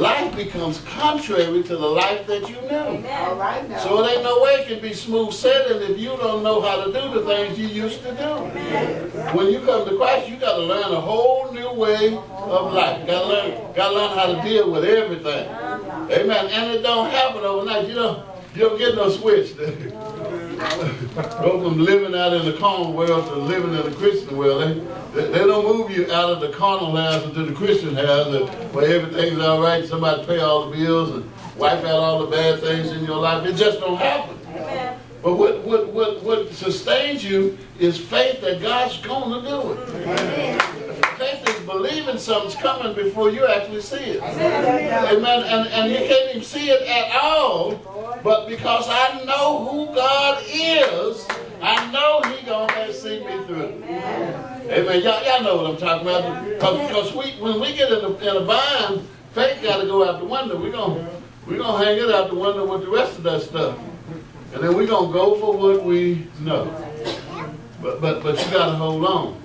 life becomes contrary to the life that you knew. All right now. So it ain't no way it can be smooth sailing if you don't know how to do the things you used to do. When you come to Christ, you got to learn a whole new way of life. Got to learn, got to learn how to deal with everything. Uh-huh. Amen. And it don't happen overnight. You don't, you don't get no switch. Go from living out in the carnal world to living in the Christian world. They, they, they don't move you out of the carnal house into the Christian house where everything's all right, somebody pay all the bills and wipe out all the bad things in your life. It just don't happen. But what, what, what, what sustains you is faith that God's going to do it. Is believing something's coming before you actually see it. Amen. And, and you can't even see it at all. But because I know who God is, I know He gonna see me through. Amen. Y'all, y'all know what I'm talking about. Because we, when we get in a, in a bind, faith got to go out the window. We're gonna we're gonna hang it out the window with the rest of that stuff, and then we're gonna go for what we know. But but but you got to hold on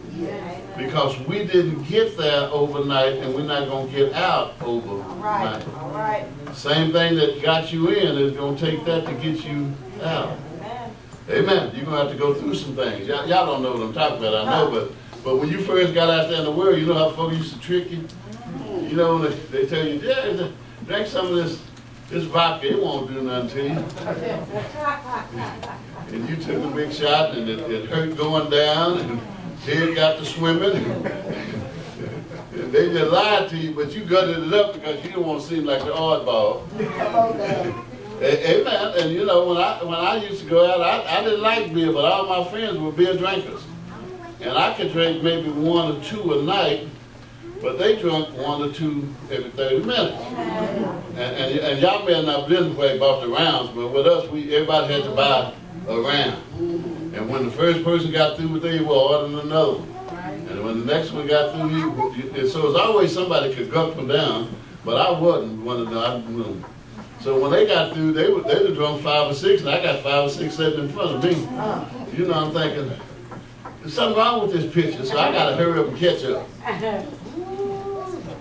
because we didn't get there overnight, and we're not gonna get out overnight. All right. All right. Same thing that got you in is gonna take that to get you out. Amen. Amen. You're gonna have to go through some things. Y'all, y'all don't know what I'm talking about, I know, but but when you first got out there in the world, you know how folks used to trick you? Mm-hmm. You know, they, they tell you, yeah, drink some of this this vodka, it won't do nothing to you. And you took a big shot and it, it hurt going down and head got to swimming. They just lied to you, but you gutted it up because you don't want to seem like the oddball. Amen. And you know, when I when I used to go out, I, I didn't like beer, but all my friends were beer drinkers. And I could drink maybe one or two a night, but they drank one or two every 30 minutes. And, and, and y'all may have not been way about the rounds, but with us, we everybody had to buy a round. And when the first person got through with they were ordering another one. And when the next one got through, you, you, and so it's always somebody could gulp them down, but I wasn't one of them. You. So when they got through, they were they were drunk five or six, and I got five or six sitting in front of me. Uh-huh. You know, I'm thinking, there's something wrong with this picture, so I got to hurry up and catch up.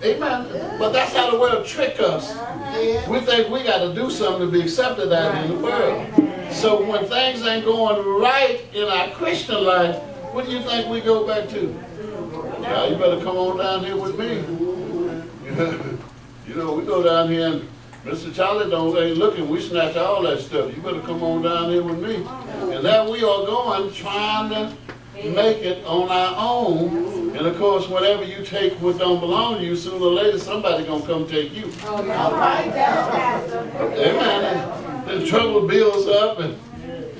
Amen. But that's how the world trick us. Uh-huh. We think we got to do something to be accepted out in the world. So when things ain't going right in our Christian life, what do you think we go back to? Yeah, you better come on down here with me. you know, we go down here and Mr. Charlie don't ain't looking, we snatch all that stuff. You better come on down here with me. And there we are going, trying to make it on our own. And of course, whenever you take what don't belong to you, sooner or later somebody gonna come take you. Now. Amen. And trouble builds up and,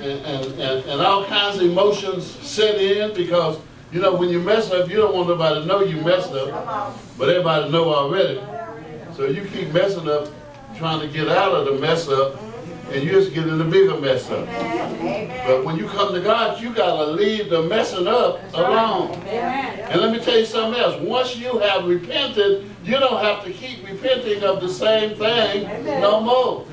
and, and, and, and all kinds of emotions set in because, you know, when you mess up, you don't want nobody to know you messed up, but everybody know already. So you keep messing up, trying to get out of the mess up, and you just get in a bigger mess up. But when you come to God, you gotta leave the messing up alone. And let me tell you something else. Once you have repented, you don't have to keep repenting of the same thing no more.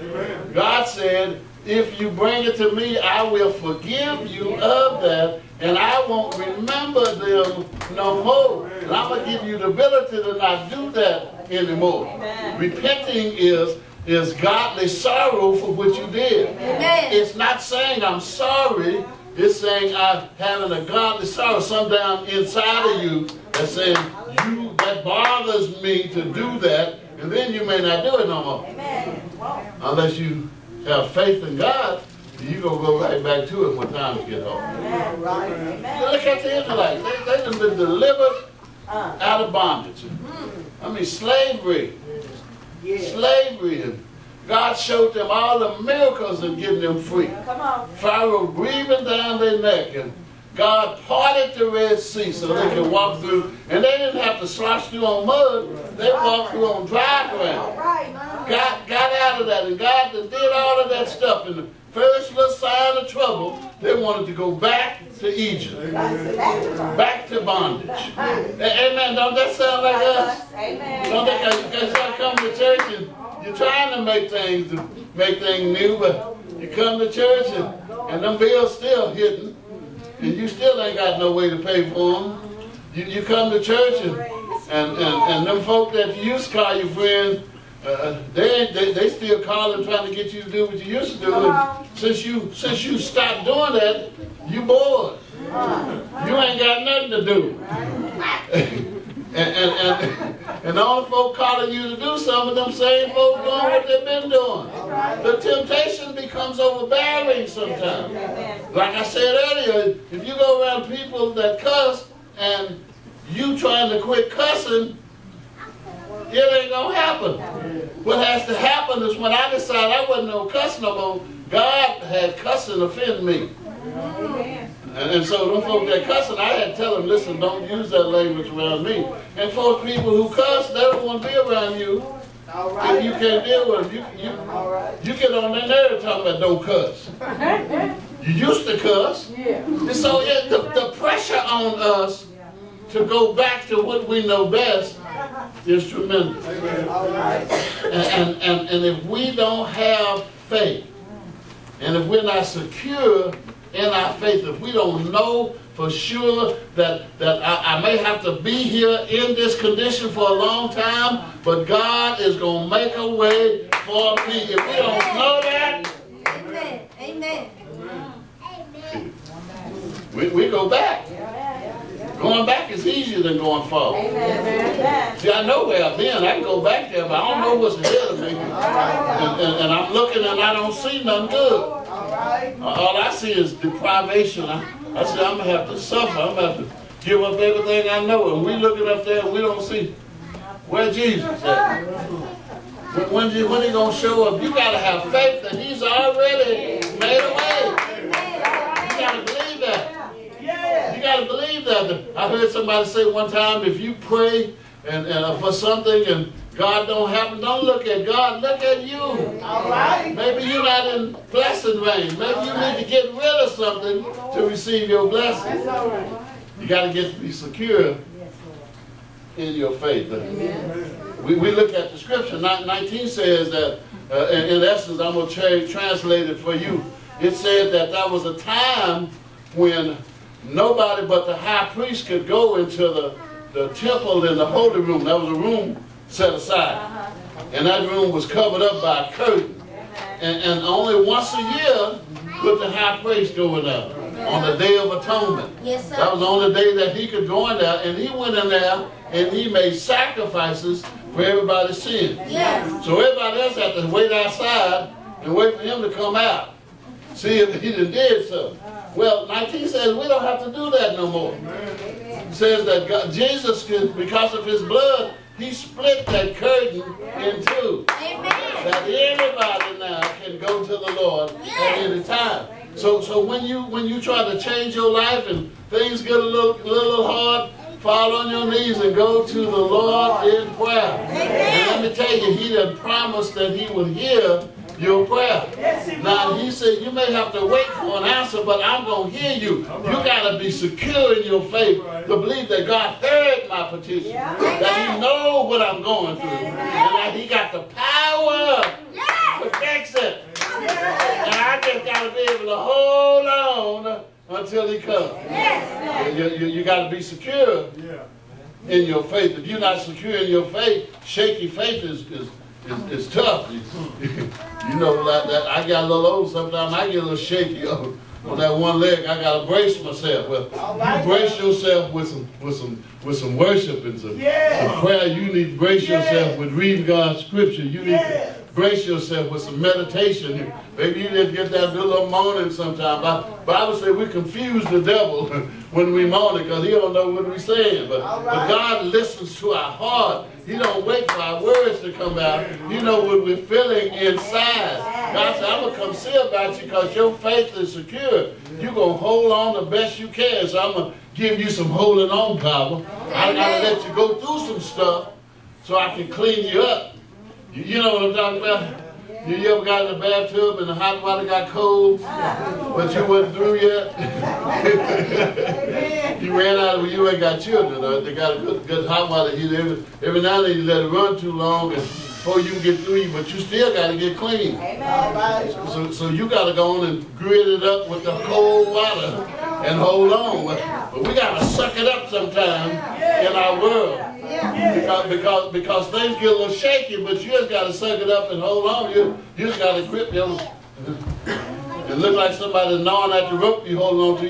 God said, if you bring it to me, I will forgive you of that, and I won't remember them no more. And I'm going to give you the ability to not do that anymore. Repenting is is godly sorrow for what you did. It's not saying I'm sorry. It's saying I'm having a godly sorrow, some down inside of you that's saying you that bothers me to do that, and then you may not do it no more. Unless you have faith in God, you're gonna go right back to it when times get hard. You look at the Israelites; they they have been delivered out of bondage. I mean slavery, slavery, and God showed them all the miracles of getting them free. Come on. Pharaoh breathing down their neck and God parted the Red Sea so they could walk through. And they didn't have to slosh through on mud. They walked through on dry ground. right. Got, got out of that. And God did all of that stuff. And the first little sign of trouble, they wanted to go back to Egypt. Back to bondage. Amen. Don't that sound like us? Amen. Don't that, because y'all come to church and you're trying to make things make things new, but you come to church and, and them bills still hitting, and you still ain't got no way to pay for them. You, you come to church and, and, and, and them folk that you used to call your friends, uh, they, they they still calling trying to get you to do what you used to do. And since you since you stopped doing that, you bored. You ain't got nothing to do. and, and, and, and the only folk calling you to do some of them same folk doing what they've been doing. The temptation becomes overbearing sometimes. Like I said earlier, if you go around people that cuss and you trying to quit cussing, it ain't gonna happen. What has to happen is when I decide I wasn't no cuss no more, God had cussing offend me. And, and so them folks that cussing, I had to tell them, listen, don't use that language around me. And folks, people who cuss, they don't want to be around you All if you can't deal with them. You, you, All right. you get on their nerve talking about don't cuss. You used to cuss. Yeah. And so yeah, the, the pressure on us to go back to what we know best is tremendous. All right. And, and, and, and if we don't have faith, and if we're not secure in our faith, if we don't know for sure that, that I, I may have to be here in this condition for a long time, but God is going to make a way for me. If we don't know that, Amen. Amen. we, we go back. Going back is easier than going forward. Amen. See, I know where I've been. I can go back there, but I don't know what's ahead of me. And, and, and I'm looking and I don't see nothing good. All right. Uh, all I see is deprivation. I, I say I'm gonna have to suffer. I'm gonna have to give up everything I know. And we looking up there and we don't see where Jesus at. When, when, he- when he gonna show up? You gotta have faith that he's already made a way. You gotta believe that. Yeah. You gotta believe that. I heard somebody say one time, if you pray and, and uh, for something and God don't happen, don't look at God, look at you. All right. Maybe you're not in blessing range. Maybe you need to get rid of something to receive your blessing. That's all right. You gotta get to be secure in your faith. Amen. We, we look at the scripture, Ni- 19 says that, uh, in, in essence, I'm gonna tra- translate it for you. It said that that was a time when nobody but the high priest could go into the, the temple and the holy room. That was a room set aside. Uh-huh. And that room was covered up by a curtain. And, and only once a year could the high priest go in there on the Day of Atonement. Yes, sir. That was the only day that he could go in there, and he went in there and he made sacrifices for everybody's sin. Yes. So everybody else had to wait outside and wait for him to come out. See if he did so. Well, 19 says we don't have to do that no more. It says that God, Jesus, could, because of his blood, he split that curtain in two Amen. that anybody now can go to the Lord at any time. So, so when you when you try to change your life and things get a little little hard, fall on your knees and go to the Lord in prayer. And let me tell you, He done promised that He would hear your prayer. Yes, he Now will. He said you may have to wait for an answer, but I'm gonna hear you. You gotta be secure in your faith to believe that God heard my petition, Yeah. that He know what I'm going through, and that He got the power to fix it. And I just gotta be able to hold on until he comes. Yes. You, you, you gotta be secure in your faith. If you're not secure in your faith, shaky faith is, is, is, is tough. You, you know, like that, I got a little old sometimes, I get a little shaky on, on that one leg. I gotta brace myself. Well, you brace yourself with some, with some, with some worship and some, Yeah. some prayer. You need to brace Yeah. yourself with reading God's scripture. You need Yeah. to brace yourself with some meditation. Maybe you just get that little moaning sometimes. But Bible says we confuse the devil when we moan it because he don't know what we're saying. But, All but. God listens to our heart. He don't wait for our words to come out. He know what we're feeling inside. God said, I'm going to come see about you because your faith is secure. You're going to hold on the best you can. So I'm going to give you some holding on power. I got to let you go through some stuff so I can clean you up. You, you know what I'm talking about? You, you ever got in the bathtub and the hot water got cold, but you wasn't through yet? you ran out of you ain't got children. Uh, they got a good, good hot water heater. Every, every now and then you let it run too long and before you can get through you, but you still got to get clean. Right. So, so you got to go on and grit it up with the cold water and hold on. But, but we got to suck it up sometime in our world. Because, because, because things get a little shaky, but you just gotta suck it up and hold on. You, you just gotta grip your, it look like somebody gnawing at the rope you holding on to.